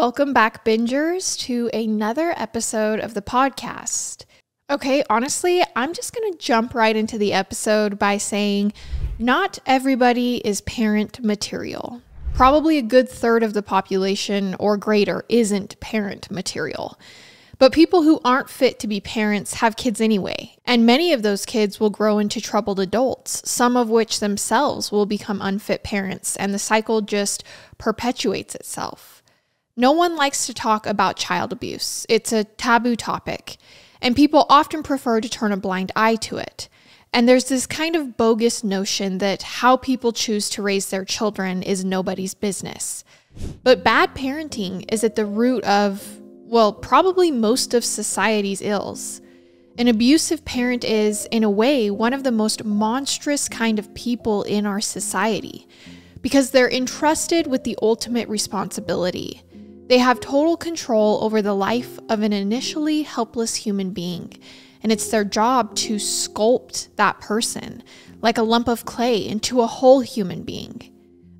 Welcome back, bingers, to another episode of the podcast. Okay, honestly, I'm just going to jump right into the episode by saying not everybody is parent material. Probably a good third of the population or greater isn't parent material. But people who aren't fit to be parents have kids anyway, and many of those kids will grow into troubled adults, some of which themselves will become unfit parents, and the cycle just perpetuates itself. No one likes to talk about child abuse, it's a taboo topic, and people often prefer to turn a blind eye to it. And there's this kind of bogus notion that how people choose to raise their children is nobody's business. But bad parenting is at the root of well, probably most of society's ills. An abusive parent is, in a way, one of the most monstrous kind of people in our society because they're entrusted with the ultimate responsibility. They have total control over the life of an initially helpless human being, and it's their job to sculpt that person like a lump of clay into a whole human being.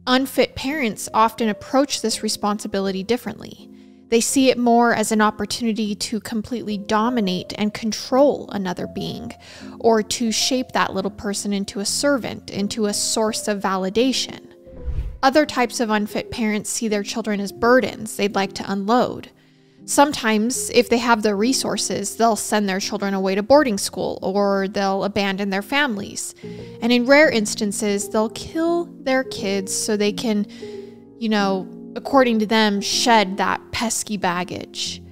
Unfit parents often approach this responsibility differently. They see it more as an opportunity to completely dominate and control another being, or to shape that little person into a servant, into a source of validation. Other types of unfit parents see their children as burdens they'd like to unload. Sometimes, if they have the resources, they'll send their children away to boarding school or they'll abandon their families. And in rare instances, they'll kill their kids so they can, you know, according to them, shed that pesky baggage.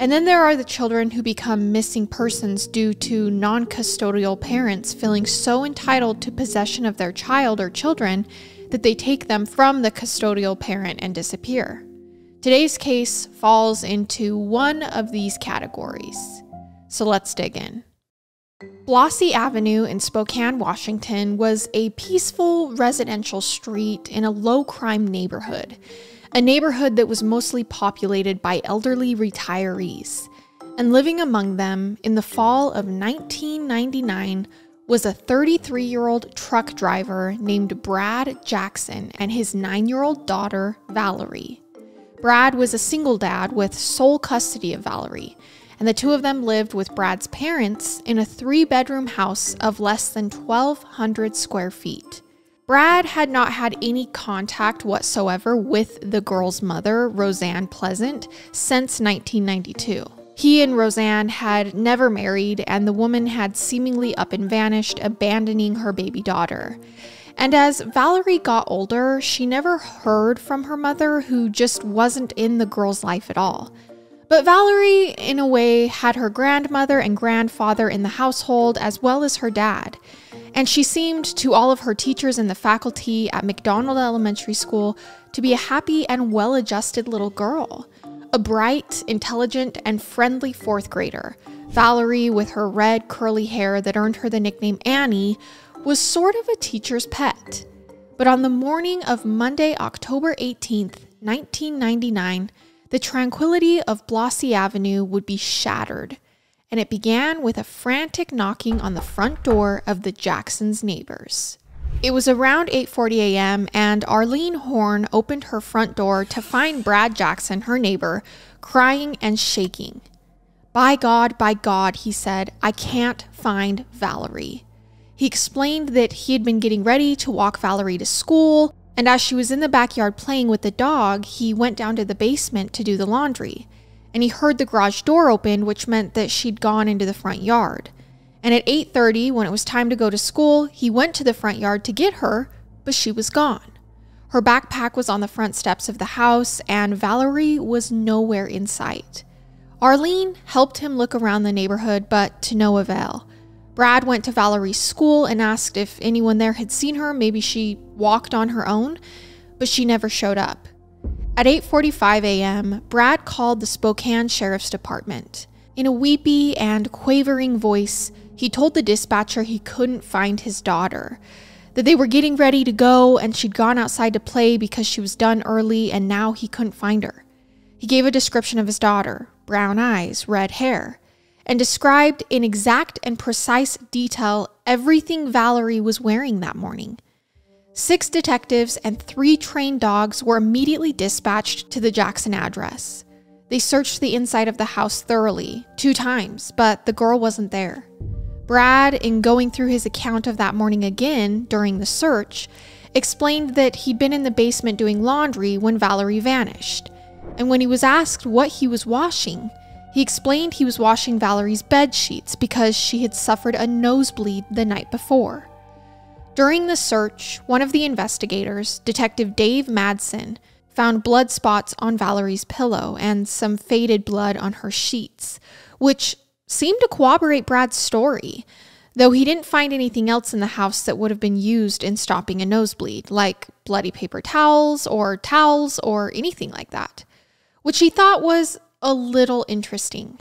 And then there are the children who become missing persons due to non custodial parents feeling so entitled to possession of their child or children that they take them from the custodial parent and disappear. Today's case falls into one of these categories. So let's dig in. Blossy Avenue in Spokane, Washington was a peaceful residential street in a low crime neighborhood a neighborhood that was mostly populated by elderly retirees. And living among them in the fall of 1999 was a 33 year old truck driver named Brad Jackson and his nine year old daughter, Valiree. Brad was a single dad with sole custody of Valiree, and the two of them lived with Brad's parents in a three bedroom house of less than 1,200 square feet. Brad had not had any contact whatsoever with the girl's mother, Roseann Pleasant, since 1992. He and Roseann had never married, and the woman had seemingly up and vanished, abandoning her baby daughter. And as Valiree got older, she never heard from her mother, who just wasn't in the girl's life at all. But Valiree, in a way, had her grandmother and grandfather in the household, as well as her dad and she seemed to all of her teachers and the faculty at McDonald Elementary School to be a happy and well adjusted little girl. A bright, intelligent, and friendly fourth grader, Valiree, with her red, curly hair that earned her the nickname Annie, was sort of a teacher's pet. But on the morning of Monday, October 18th, 1999, the tranquility of Blossy Avenue would be shattered and it began with a frantic knocking on the front door of the Jacksons' neighbors. It was around 8:40 a.m. and Arlene Horn opened her front door to find Brad Jackson, her neighbor, crying and shaking. "By God, by God," he said, "I can't find Valiree." He explained that he had been getting ready to walk Valiree to school, and as she was in the backyard playing with the dog, he went down to the basement to do the laundry and he heard the garage door open, which meant that she'd gone into the front yard. And at 8:30, when it was time to go to school, he went to the front yard to get her, but she was gone. Her backpack was on the front steps of the house, and Valiree was nowhere in sight. Arlene helped him look around the neighborhood, but to no avail. Brad went to Valiree's school and asked if anyone there had seen her. Maybe she walked on her own, but she never showed up. At 8:45 a.m., Brad called the Spokane Sheriff's Department. In a weepy and quavering voice, he told the dispatcher he couldn't find his daughter, that they were getting ready to go and she'd gone outside to play because she was done early and now he couldn't find her. He gave a description of his daughter brown eyes, red hair, and described in exact and precise detail everything Valiree was wearing that morning. Six detectives and three trained dogs were immediately dispatched to the Jackson address. They searched the inside of the house thoroughly, two times, but the girl wasn't there. Brad, in going through his account of that morning again during the search, explained that he'd been in the basement doing laundry when Valiree vanished. And when he was asked what he was washing, he explained he was washing Valiree's bed sheets because she had suffered a nosebleed the night before. During the search, one of the investigators, Detective Dave Madsen, found blood spots on Valiree's pillow and some faded blood on her sheets, which seemed to corroborate Brad's story, though he didn't find anything else in the house that would have been used in stopping a nosebleed, like bloody paper towels or towels or anything like that, which he thought was a little interesting.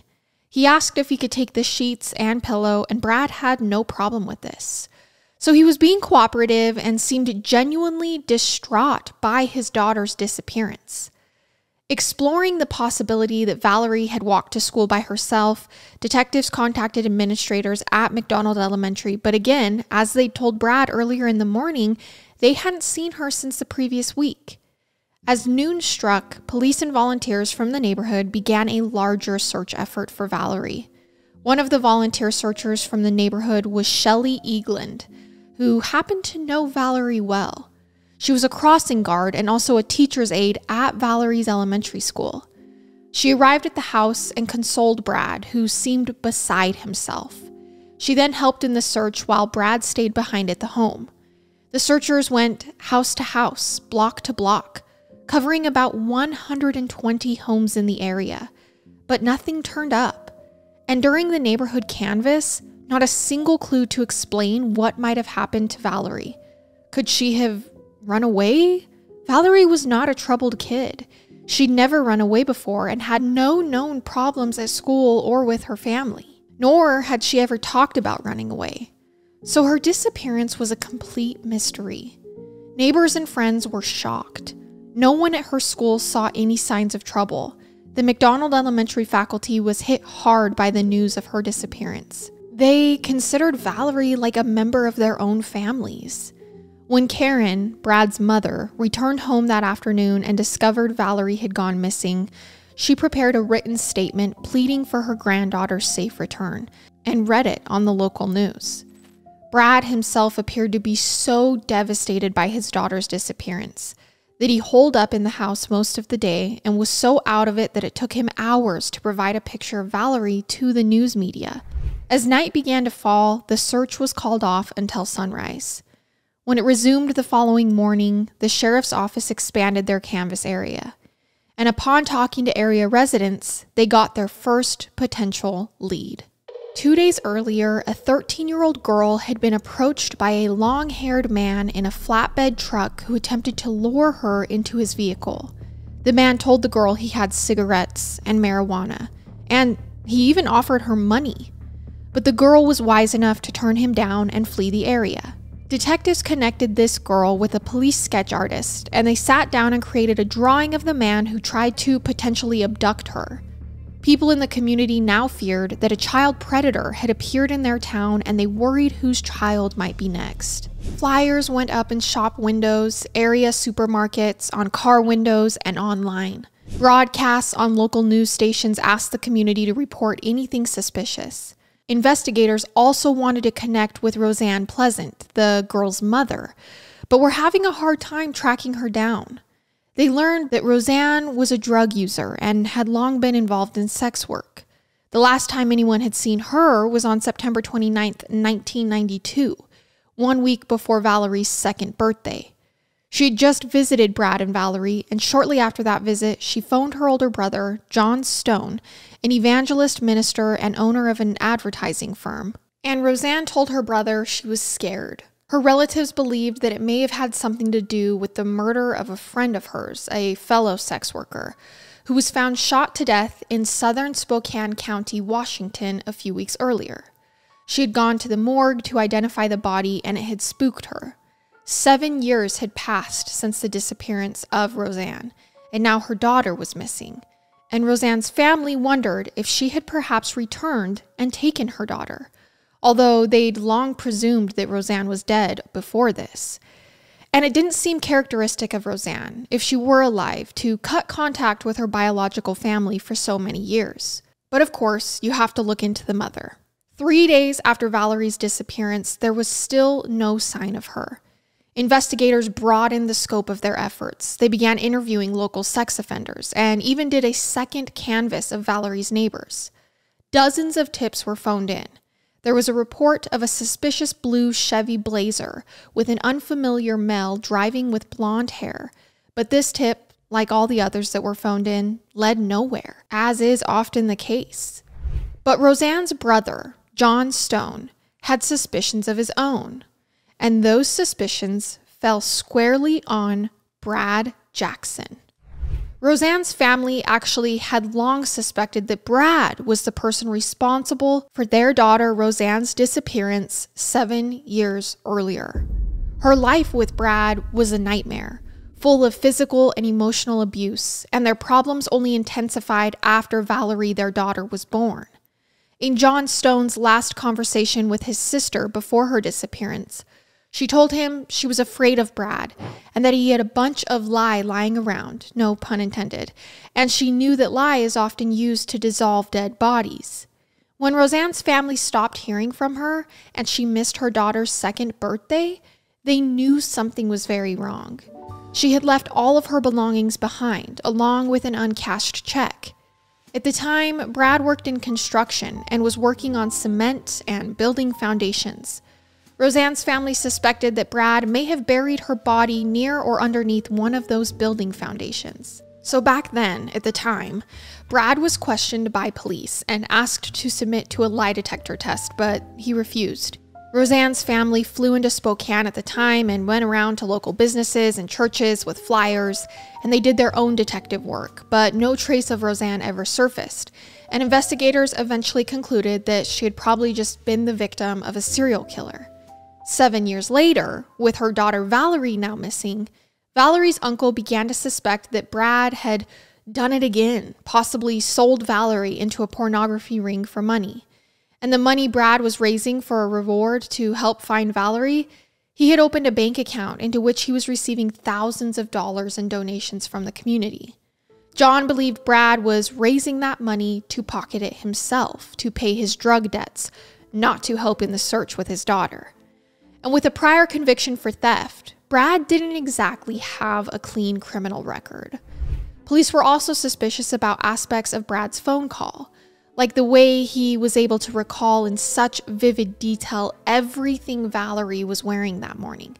He asked if he could take the sheets and pillow, and Brad had no problem with this. So he was being cooperative and seemed genuinely distraught by his daughter's disappearance. Exploring the possibility that Valiree had walked to school by herself, detectives contacted administrators at McDonald Elementary, but again, as they told Brad earlier in the morning, they hadn't seen her since the previous week. As noon struck, police and volunteers from the neighborhood began a larger search effort for Valiree. One of the volunteer searchers from the neighborhood was Shelley Eagland, who happened to know Valiree well. She was a crossing guard and also a teacher's aide at Valiree's elementary school. She arrived at the house and consoled Brad, who seemed beside himself. She then helped in the search while Brad stayed behind at the home. The searchers went house to house, block to block, covering about 120 homes in the area, but nothing turned up. And during the neighborhood canvass, not a single clue to explain what might have happened to Valiree. Could she have run away? Valiree was not a troubled kid. She'd never run away before and had no known problems at school or with her family, nor had she ever talked about running away. So her disappearance was a complete mystery. Neighbors and friends were shocked. No one at her school saw any signs of trouble. The McDonald Elementary faculty was hit hard by the news of her disappearance. They considered Valiree like a member of their own families. When Karen, Brad's mother, returned home that afternoon and discovered Valiree had gone missing, she prepared a written statement pleading for her granddaughter's safe return and read it on the local news. Brad himself appeared to be so devastated by his daughter's disappearance that he holed up in the house most of the day and was so out of it that it took him hours to provide a picture of Valiree to the news media. As night began to fall, the search was called off until sunrise. When it resumed the following morning, the sheriff's office expanded their canvas area. And upon talking to area residents, they got their first potential lead. Two days earlier, a 13 year old girl had been approached by a long haired man in a flatbed truck who attempted to lure her into his vehicle. The man told the girl he had cigarettes and marijuana, and he even offered her money but the girl was wise enough to turn him down and flee the area. Detectives connected this girl with a police sketch artist, and they sat down and created a drawing of the man who tried to potentially abduct her. People in the community now feared that a child predator had appeared in their town and they worried whose child might be next. Flyers went up in shop windows, area supermarkets, on car windows, and online. Broadcasts on local news stations asked the community to report anything suspicious. Investigators also wanted to connect with Roseann Pleasant, the girl's mother, but were having a hard time tracking her down. They learned that Roseann was a drug user and had long been involved in sex work. The last time anyone had seen her was on September 29, 1992, one week before Valiree's second birthday. She had just visited Brad and Valiree, and shortly after that visit, she phoned her older brother, John Stone, an evangelist minister and owner of an advertising firm. And Roseann told her brother she was scared. Her relatives believed that it may have had something to do with the murder of a friend of hers, a fellow sex worker, who was found shot to death in southern Spokane County, Washington, a few weeks earlier. She had gone to the morgue to identify the body, and it had spooked her. Seven years had passed since the disappearance of Roseann, and now her daughter was missing. And Roseann's family wondered if she had perhaps returned and taken her daughter, although they'd long presumed that Roseann was dead before this. And it didn't seem characteristic of Roseann, if she were alive, to cut contact with her biological family for so many years. But of course, you have to look into the mother. Three days after Valiree's disappearance, there was still no sign of her. Investigators broadened the scope of their efforts. They began interviewing local sex offenders and even did a second canvass of Valiree's neighbors. Dozens of tips were phoned in. There was a report of a suspicious blue Chevy Blazer with an unfamiliar male driving with blonde hair, but this tip, like all the others that were phoned in, led nowhere, as is often the case. But Roseann's brother, John Stone, had suspicions of his own and those suspicions fell squarely on Brad Jackson. Roseann's family actually had long suspected that Brad was the person responsible for their daughter Roseann's disappearance seven years earlier. Her life with Brad was a nightmare, full of physical and emotional abuse, and their problems only intensified after Valiree, their daughter, was born. In John Stone's last conversation with his sister before her disappearance, she told him she was afraid of Brad and that he had a bunch of lye lying around, no pun intended, and she knew that lye is often used to dissolve dead bodies. When Roseann's family stopped hearing from her and she missed her daughter's second birthday, they knew something was very wrong. She had left all of her belongings behind, along with an uncashed check. At the time, Brad worked in construction and was working on cement and building foundations. Roseann's family suspected that Brad may have buried her body near or underneath one of those building foundations. So, back then, at the time, Brad was questioned by police and asked to submit to a lie detector test, but he refused. Roseann's family flew into Spokane at the time and went around to local businesses and churches with flyers, and they did their own detective work, but no trace of Roseann ever surfaced. And investigators eventually concluded that she had probably just been the victim of a serial killer. Seven years later, with her daughter Valiree now missing, Valiree's uncle began to suspect that Brad had done it again, possibly sold Valiree into a pornography ring for money. And the money Brad was raising for a reward to help find Valiree, he had opened a bank account into which he was receiving thousands of dollars in donations from the community. John believed Brad was raising that money to pocket it himself, to pay his drug debts, not to help in the search with his daughter. And with a prior conviction for theft, Brad didn't exactly have a clean criminal record. Police were also suspicious about aspects of Brad's phone call, like the way he was able to recall in such vivid detail everything Valiree was wearing that morning.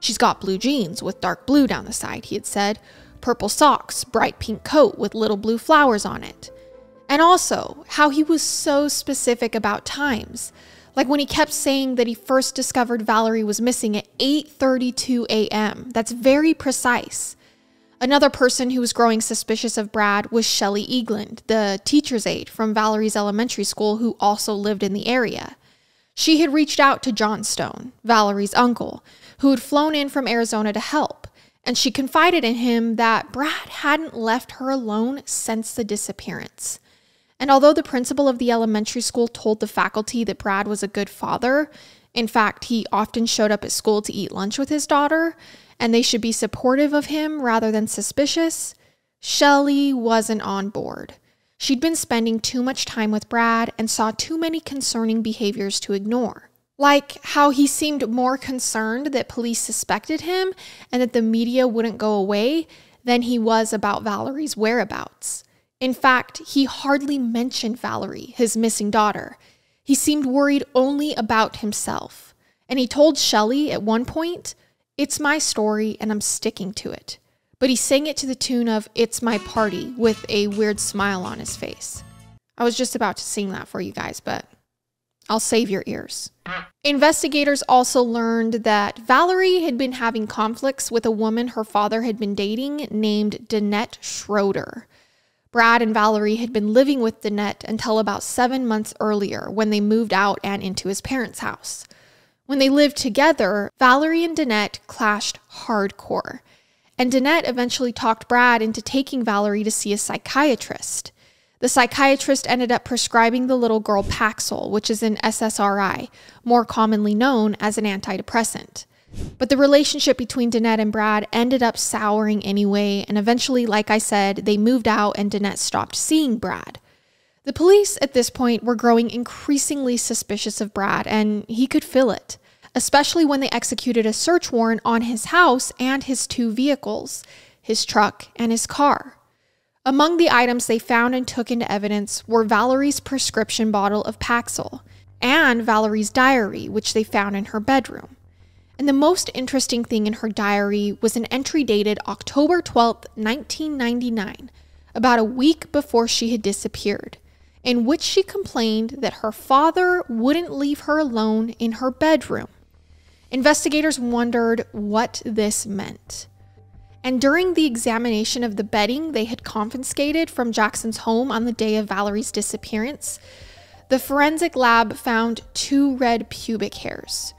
She's got blue jeans with dark blue down the side, he had said, purple socks, bright pink coat with little blue flowers on it. And also, how he was so specific about times. Like when he kept saying that he first discovered Valiree was missing at 8:32 a.m. That's very precise. Another person who was growing suspicious of Brad was Shelley Eagland, the teacher's aide from Valiree's elementary school who also lived in the area. She had reached out to John Stone, Valiree's uncle, who had flown in from Arizona to help, and she confided in him that Brad hadn't left her alone since the disappearance. And although the principal of the elementary school told the faculty that Brad was a good father, in fact, he often showed up at school to eat lunch with his daughter, and they should be supportive of him rather than suspicious, Shelley wasn't on board. She'd been spending too much time with Brad and saw too many concerning behaviors to ignore. Like how he seemed more concerned that police suspected him and that the media wouldn't go away than he was about Valiree's whereabouts. In fact, he hardly mentioned Valiree, his missing daughter. He seemed worried only about himself. And he told Shelley at one point, It's my story and I'm sticking to it. But he sang it to the tune of It's My Party with a weird smile on his face. I was just about to sing that for you guys, but I'll save your ears. Investigators also learned that Valiree had been having conflicts with a woman her father had been dating named Danette Schroeder. Brad and Valiree had been living with Danette until about seven months earlier when they moved out and into his parents' house. When they lived together, Valiree and Danette clashed hardcore. And Danette eventually talked Brad into taking Valiree to see a psychiatrist. The psychiatrist ended up prescribing the little girl Paxil, which is an SSRI, more commonly known as an antidepressant. But the relationship between Danette and Brad ended up souring anyway, and eventually, like I said, they moved out and Danette stopped seeing Brad. The police at this point were growing increasingly suspicious of Brad, and he could feel it, especially when they executed a search warrant on his house and his two vehicles, his truck and his car. Among the items they found and took into evidence were Valiree's prescription bottle of Paxil and Valiree's diary, which they found in her bedroom. And the most interesting thing in her diary was an entry dated October 12, 1999, about a week before she had disappeared in which she complained that her father wouldn't leave her alone in her bedroom. Investigators wondered what this meant. And during the examination of the bedding they had confiscated from Jackson's home on the day of Valiree's disappearance, the forensic lab found two red pubic hairs.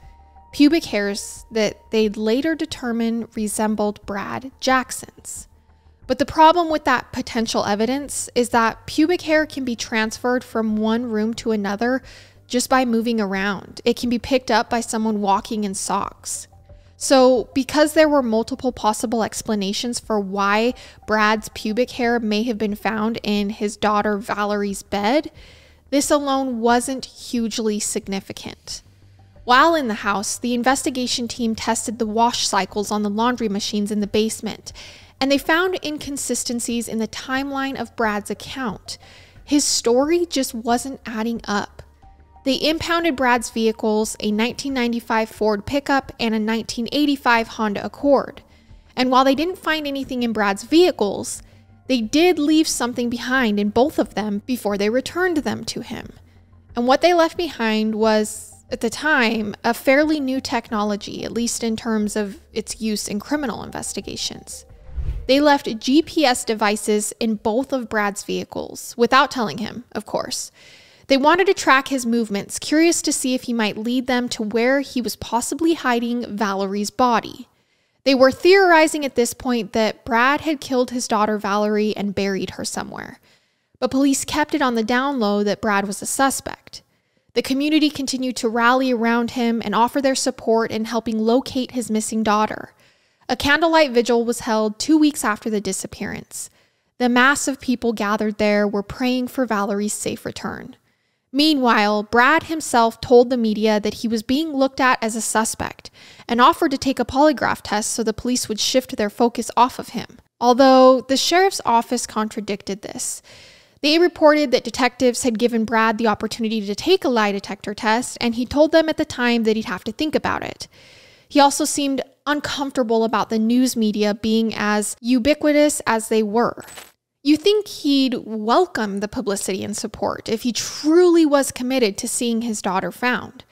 Pubic hairs that they'd later determine resembled Brad Jackson's. But the problem with that potential evidence is that pubic hair can be transferred from one room to another just by moving around. It can be picked up by someone walking in socks. So, because there were multiple possible explanations for why Brad's pubic hair may have been found in his daughter Valiree's bed, this alone wasn't hugely significant. While in the house, the investigation team tested the wash cycles on the laundry machines in the basement and they found inconsistencies in the timeline of Brad's account. His story just wasn't adding up. They impounded Brad's vehicles, a 1995 Ford pickup and a 1985 Honda Accord. And while they didn't find anything in Brad's vehicles, they did leave something behind in both of them before they returned them to him. And what they left behind was, at the time, a fairly new technology, at least in terms of its use in criminal investigations. They left GPS devices in both of Brad's vehicles, without telling him, of course. They wanted to track his movements, curious to see if he might lead them to where he was possibly hiding Valiree's body. They were theorizing at this point that Brad had killed his daughter Valiree and buried her somewhere. But police kept it on the down low that Brad was a suspect. The community continued to rally around him and offer their support in helping locate his missing daughter. A candlelight vigil was held two weeks after the disappearance. The mass of people gathered there were praying for Valiree's safe return. Meanwhile, Brad himself told the media that he was being looked at as a suspect and offered to take a polygraph test so the police would shift their focus off of him. Although the sheriff's office contradicted this. They reported that detectives had given Brad the opportunity to take a lie detector test, and he told them at the time that he'd have to think about it. He also seemed uncomfortable about the news media being as ubiquitous as they were. You think he'd welcome the publicity and support if he truly was committed to seeing his daughter found.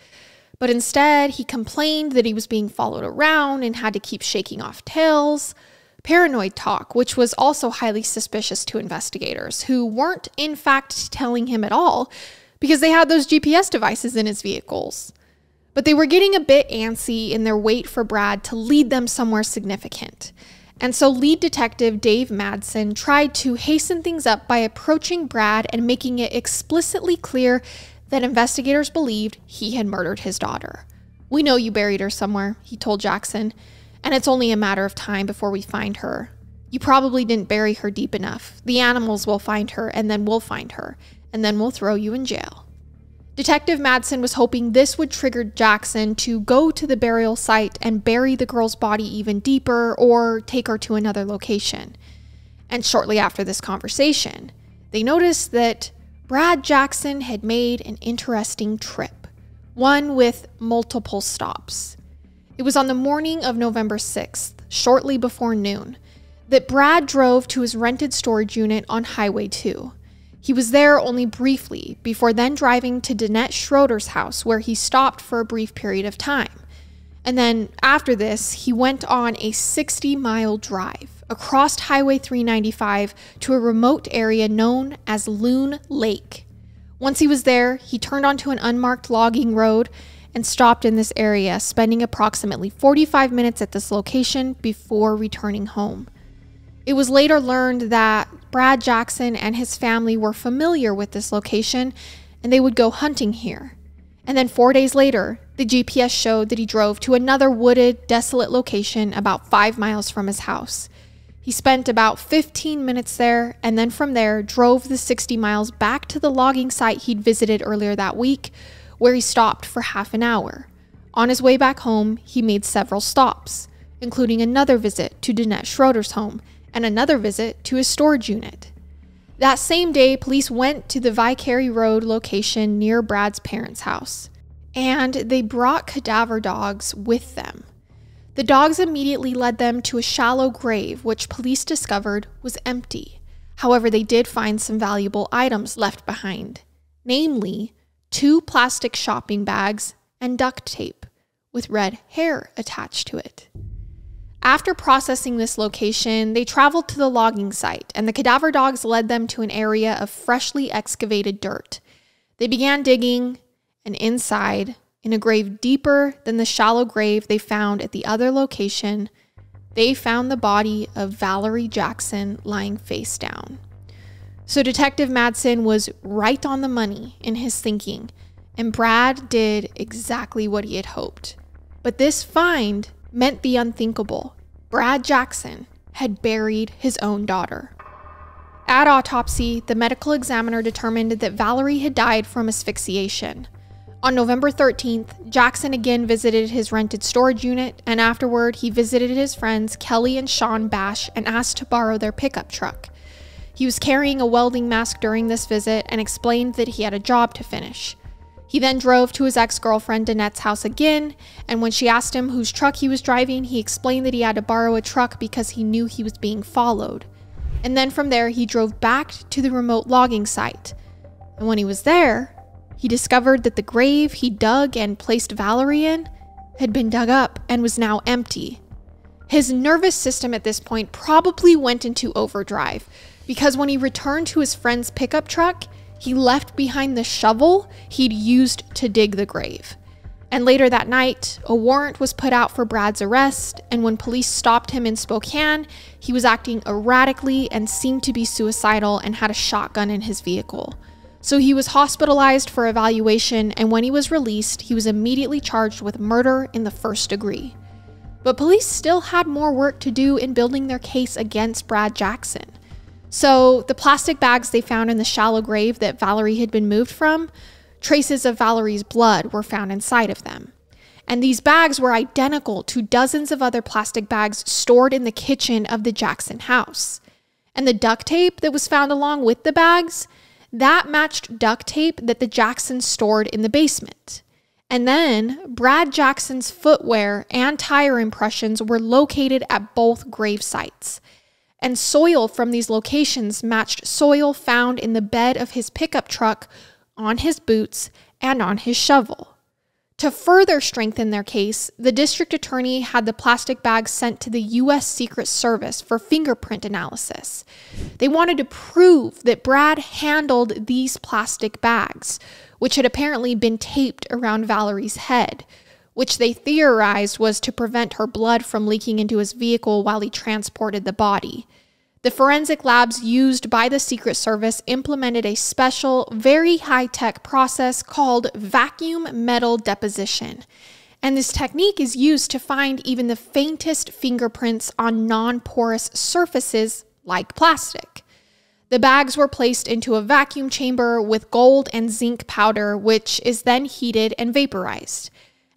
But instead, he complained that he was being followed around and had to keep shaking off tails. Paranoid talk, which was also highly suspicious to investigators, who weren't in fact telling him at all because they had those GPS devices in his vehicles. But they were getting a bit antsy in their wait for Brad to lead them somewhere significant. And so lead detective Dave Madsen tried to hasten things up by approaching Brad and making it explicitly clear that investigators believed he had murdered his daughter. We know you buried her somewhere, he told Jackson, and it's only a matter of time before we find her. You probably didn't bury her deep enough. The animals will find her, and then we'll find her, and then we'll throw you in jail. Detective Madsen was hoping this would trigger Jackson to go to the burial site and bury the girl's body even deeper or take her to another location. And shortly after this conversation, they noticed that Brad Jackson had made an interesting trip, one with multiple stops. It was on the morning of November 6th, shortly before noon, that Brad drove to his rented storage unit on Highway 2. He was there only briefly before then driving to Danette Schroeder's house, where he stopped for a brief period of time. And then after this, he went on a 60 mile drive across Highway 395 to a remote area known as Loon Lake. Once he was there, he turned onto an unmarked logging road and stopped in this area, spending approximately 45 minutes at this location before returning home. It was later learned that Brad Jackson and his family were familiar with this location and they would go hunting here. And then four days later, The GPS showed that he drove to another wooded, desolate location about five miles from his house. He spent about 15 minutes there and then from there drove the 60 miles back to the logging site he'd visited earlier that week, where he stopped for half an hour. On his way back home, he made several stops, including another visit to Danette Schroeder's home and another visit to his storage unit. That same day, police went to the Vicary Road location near Brad's parents' house, and they brought cadaver dogs with them. The dogs immediately led them to a shallow grave, which police discovered was empty. However, they did find some valuable items left behind, namely, two plastic shopping bags and duct tape with red hair attached to it. After processing this location, they traveled to the logging site, and the cadaver dogs led them to an area of freshly excavated dirt. They began digging, and inside, in a grave deeper than the shallow grave they found at the other location, they found the body of Valiree Jackson lying face down. So Detective Madsen was right on the money in his thinking, and Brad did exactly what he had hoped. But this find meant the unthinkable. Brad Jackson had buried his own daughter. At autopsy, the medical examiner determined that Valiree had died from asphyxiation. On November 13th, Jackson again visited his rented storage unit, and afterward, he visited his friends Kelly and Sean Bash and asked to borrow their pickup truck. He was carrying a welding mask during this visit and explained that he had a job to finish. He then drove to his ex girlfriend Danette's house again, and when she asked him whose truck he was driving, he explained that he had to borrow a truck because he knew he was being followed. And then from there, he drove back to the remote logging site. And when he was there, he discovered that the grave he dug and placed Valiree in had been dug up and was now empty. His nervous system at this point probably went into overdrive because when he returned to his friend's pickup truck, he left behind the shovel he'd used to dig the grave. And later that night, a warrant was put out for Brad's arrest, and when police stopped him in Spokane, he was acting erratically and seemed to be suicidal and had a shotgun in his vehicle. So he was hospitalized for evaluation, and when he was released, he was immediately charged with murder in the first degree. But police still had more work to do in building their case against Brad Jackson. So, the plastic bags they found in the shallow grave that Valiree had been moved from, traces of Valiree's blood were found inside of them. And these bags were identical to dozens of other plastic bags stored in the kitchen of the Jackson house. And the duct tape that was found along with the bags, that matched duct tape that the Jacksons stored in the basement. And then Brad Jackson's footwear and tire impressions were located at both grave sites and soil from these locations matched soil found in the bed of his pickup truck, on his boots, and on his shovel. To further strengthen their case, the district attorney had the plastic bags sent to the U.S. Secret Service for fingerprint analysis. They wanted to prove that Brad handled these plastic bags, which had apparently been taped around Valiree's head, which they theorized was to prevent her blood from leaking into his vehicle while he transported the body. The forensic labs used by the Secret Service implemented a special, very high tech process called vacuum metal deposition. And this technique is used to find even the faintest fingerprints on non porous surfaces like plastic. The bags were placed into a vacuum chamber with gold and zinc powder, which is then heated and vaporized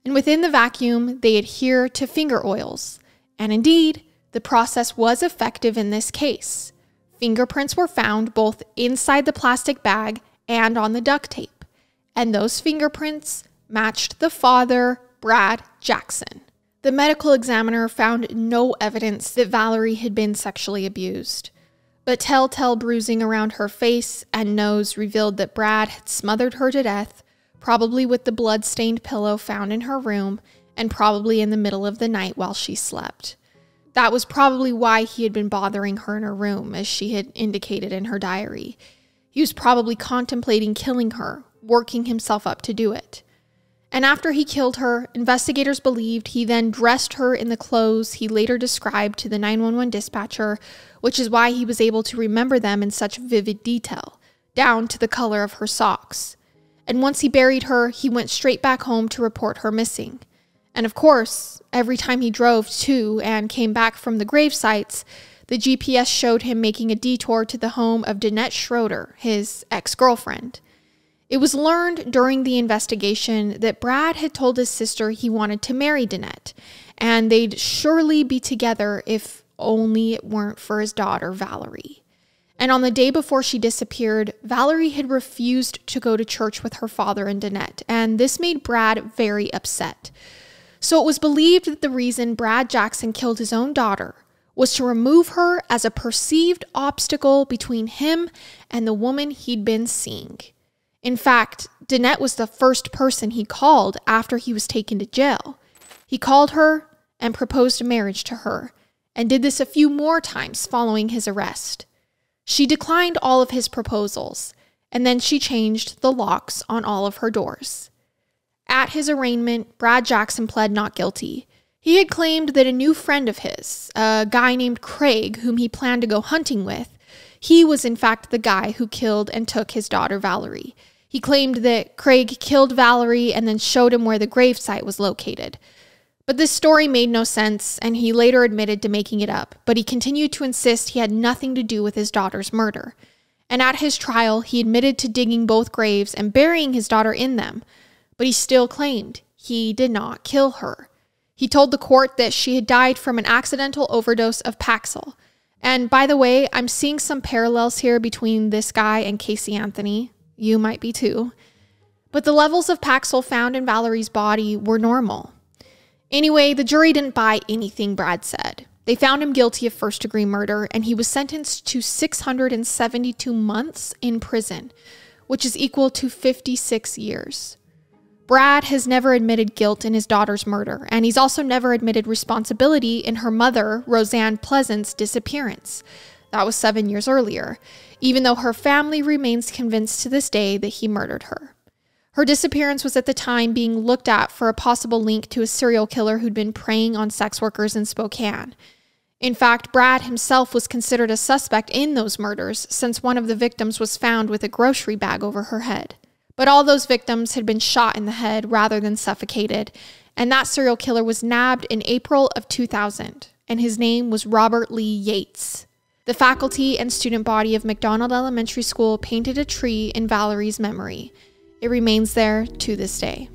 and within the vacuum, they adhere to finger oils. And indeed, the process was effective in this case. Fingerprints were found both inside the plastic bag and on the duct tape, and those fingerprints matched the father, Brad Jackson. The medical examiner found no evidence that Valiree had been sexually abused, but telltale bruising around her face and nose revealed that Brad had smothered her to death probably with the blood-stained pillow found in her room and probably in the middle of the night while she slept. That was probably why he had been bothering her in her room, as she had indicated in her diary. He was probably contemplating killing her, working himself up to do it. And after he killed her, investigators believed he then dressed her in the clothes he later described to the 911 dispatcher, which is why he was able to remember them in such vivid detail, down to the color of her socks. And once he buried her, he went straight back home to report her missing. And of course, every time he drove to and came back from the grave sites, the GPS showed him making a detour to the home of Danette Schroeder, his ex girlfriend. It was learned during the investigation that Brad had told his sister he wanted to marry Danette, and they'd surely be together if only it weren't for his daughter, Valiree. And on the day before she disappeared, Valiree had refused to go to church with her father and Danette, and this made Brad very upset. So it was believed that the reason Brad Jackson killed his own daughter was to remove her as a perceived obstacle between him and the woman he'd been seeing. In fact, Danette was the first person he called after he was taken to jail. He called her and proposed marriage to her, and did this a few more times following his arrest. She declined all of his proposals, and then she changed the locks on all of her doors. At his arraignment, Brad Jackson pled not guilty. He had claimed that a new friend of his, a guy named Craig, whom he planned to go hunting with, he was in fact the guy who killed and took his daughter Valiree. He claimed that Craig killed Valiree and then showed him where the gravesite was located. But this story made no sense, and he later admitted to making it up, but he continued to insist he had nothing to do with his daughter's murder. And at his trial, he admitted to digging both graves and burying his daughter in them, but he still claimed he did not kill her. He told the court that she had died from an accidental overdose of Paxil. And by the way, I'm seeing some parallels here between this guy and Casey Anthony. You might be too. But the levels of Paxil found in Valiree's body were normal. Anyway, the jury didn't buy anything Brad said. They found him guilty of first degree murder, and he was sentenced to 672 months in prison, which is equal to 56 years. Brad has never admitted guilt in his daughter's murder, and he's also never admitted responsibility in her mother, Roseann Pleasant's disappearance. That was seven years earlier, even though her family remains convinced to this day that he murdered her. Her disappearance was at the time being looked at for a possible link to a serial killer who'd been preying on sex workers in Spokane. In fact, Brad himself was considered a suspect in those murders since one of the victims was found with a grocery bag over her head. But all those victims had been shot in the head rather than suffocated, and that serial killer was nabbed in April of 2000, and his name was Robert Lee Yates. The faculty and student body of McDonald Elementary School painted a tree in Valiree's memory. It remains there to this day.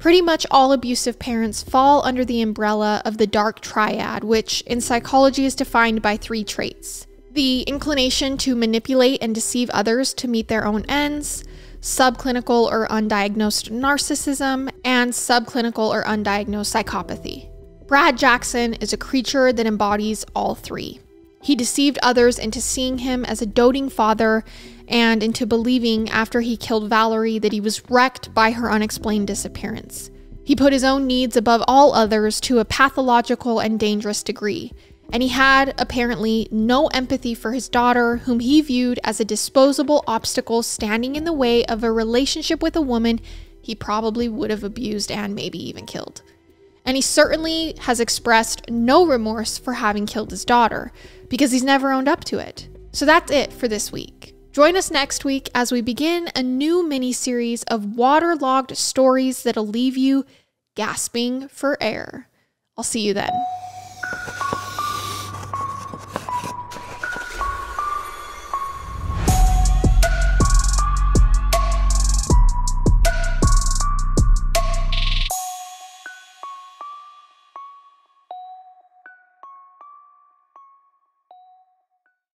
Pretty much all abusive parents fall under the umbrella of the dark triad, which in psychology is defined by three traits the inclination to manipulate and deceive others to meet their own ends, subclinical or undiagnosed narcissism, and subclinical or undiagnosed psychopathy. Brad Jackson is a creature that embodies all three. He deceived others into seeing him as a doting father and into believing after he killed Valiree that he was wrecked by her unexplained disappearance. He put his own needs above all others to a pathological and dangerous degree, and he had apparently no empathy for his daughter, whom he viewed as a disposable obstacle standing in the way of a relationship with a woman he probably would have abused and maybe even killed. And he certainly has expressed no remorse for having killed his daughter, because he's never owned up to it. So that's it for this week. Join us next week as we begin a new mini series of waterlogged stories that'll leave you gasping for air. I'll see you then.